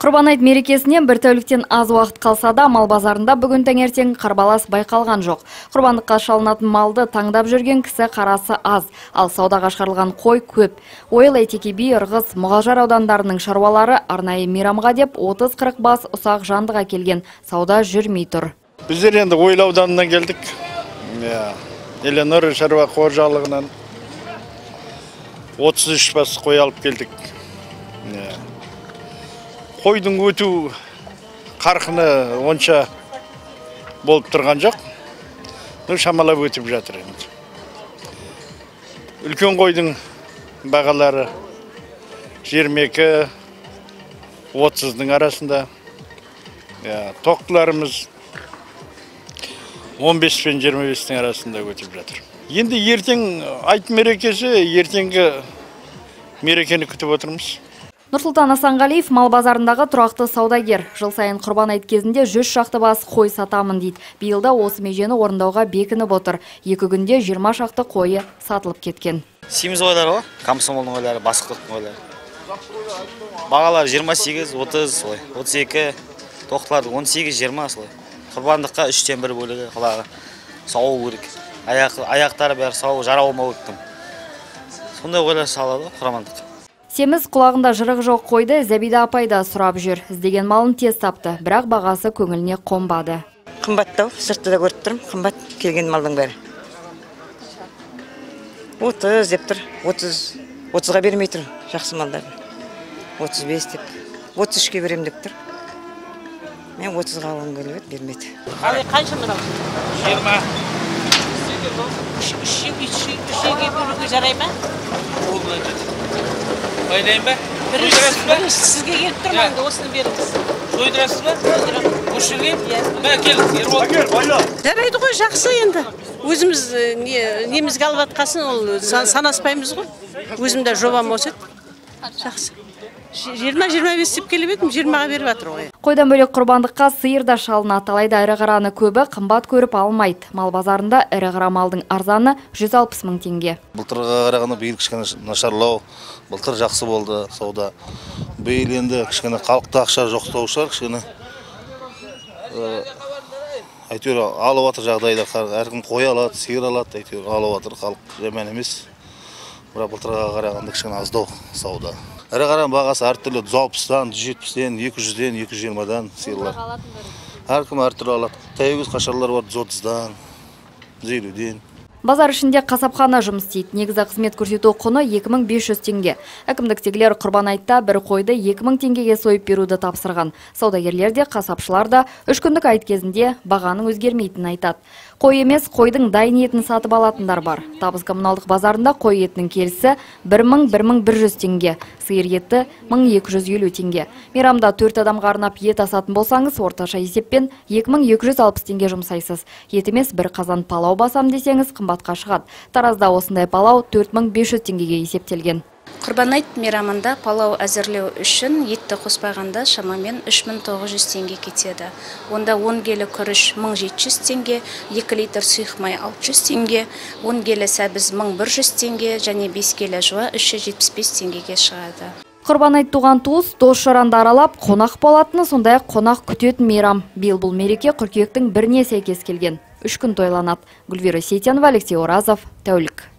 Құрбан айт мерекесінен бір тәуліктен аз уақыт қалса да мал базарында бүгін таңертең қарбалас байқалған жоқ. Құрбандыққа шалынатын малды таңдап жүрген кісі қарасы аз, ал саудаға шығарылған қой көп. Ойыл әйтеке би ырғыз мұғалжар аудандарының шаруалары арнайы мейрамға деп 30-40 бас ұсақ жандыға келген сауда жүрмей тұр. Біздер енді ойыл ауданынан келдік. Эленор шаруа қожалығынан 33 бас қой алып келдік. Қойдың өту қарқыны онша болып тұрған жоқ. Ну шамалап өтіп жатыр енді. Үлкен қойдың бағалары 22 30-ның арасында. Тоқтыларымыз 15 пен 25-тің арасында өтіп жатыр. Енді ертең айт мерекесі, ертеңгі мерекені күтіп отырмыз. Нұрсұлтан Асанғалиев мал базарындағы тұрақты саудагер. Жыл сайын құрбан айт кезінде жүз шақты бас қой сатамын дейді. Биылда осы межені орындауға бекініп отыр. Екі күнде 20 шақты қойы сатылып кеткен. Семіз ойлар ғой, комсомолдың ойлары, басқылықтың ойлары. Бағалар 28, 30, 32, тоқтылар 18, 20 солай. Құрбандыққа үштен бір бөлігі қалаға сауы керек. Аяқтары бәрі сауы жара болмау керек. Сондай ойлар салады құрбандыққа. Семіз құлағында жырық жоқ қойды Зәбида апай да сұрап жүр. Іздеген малын тез тапты, бірақ бағасы көңіліне қомбады. Қымбаттау, сыртты да көріп тұрмын, қымбат келген малдың бәрі. 30 деп тұр, 30, 30-ға бермей тұр, жақсы малдарды. 35 деп, 33-ке берем деп тұр. Мен 30-ға алғым келіп бермеді. Қалай қанша мынау? 20. Үшеге бөлуге жарай ма? Байлайын ба? Бірінші бірінші сізге келіп тұрмын енді осыны беріңіз. Сойдырасыз ба? Сойдырамын. Осы жерге? Мә кел, Ербол. Жарайды ғой, жақсы енді. Өзіміз не немізге алып жатқасын ол санаспаймыз ғой. Өзімде жобам осы еді. Жақсы. 20-25 деп келіп едім, 20-ға беріп жатыр ғой. Қойдан бөлек құрбандыққа сиыр да шалынады, алайда ірі қараны көбі қымбат көріп алмайды. Мал базарында ірі қара малдың арзаны 160 мың теңге. Былтырға қарағанда биыл кішкене нашарлау, былтыр жақсы болды сауда. Биыл енді кішкене халықта ақша жоқтау шығар, кішкене әйтеуір алып жатыр жағдайда әркім қой алады, сиыр алады, әйтеуір алып жатыр халық жаман емес. Бірақ былтырға қарағанда кішкене аздау сауда. Ірі қараның бағасы әртүрлі 160-дан, 170-ден, 200-ден, 220-дан сиырлар. Әркім әртүрлі алады. Тәйгіз қашарлар бар 130-дан, 150-ден. Базар ішінде қасапхана жұмыс істейді. Негізі қызмет көрсету құны 2500 теңге. Әкімдіктегілер құрбан айтта бір қойды 2000 теңгеге сойып беруді тапсырған. Саудагерлер де қасапшылар да үш күндік айт кезінде бағаның өзгермейтінін айтады. Қой емес, қойдың дайын етін сатып алатындар бар. Табыс коммуналдық базарында қой етінің келісі 1000-1100 теңге, сиыр еті 1250 теңге. Мейрамда 4 адамға арнап ет асатын болсаңыз, орташа есеппен 2260 теңге жұмсайсыз. Ет емес бір қазан палау басам десеңіз, қымбатқа шығады. Таразда осындай палау 4500 теңгеге есептелген. Құрбан айт мейрамында палау әзірлеу үшін етті қоспағанда шамамен 3900 теңге кетеді. Онда 10 келі күріш 1700 теңге, 2 литр сұйық май 600 теңге, 10 келі сәбіз 1100 теңге және 5 келі жуа 375 теңгеге шығады. Құрбан айт туған туыс, дос жаранды аралап, қонақ болатыны сондай қонақ күтетін мейрам. Биыл бұл мереке қыркүйектің біріне сәйкес келген. Үш күн тойланады. Гүлвира Сейтенова, Алексей Оразов, Тәулік.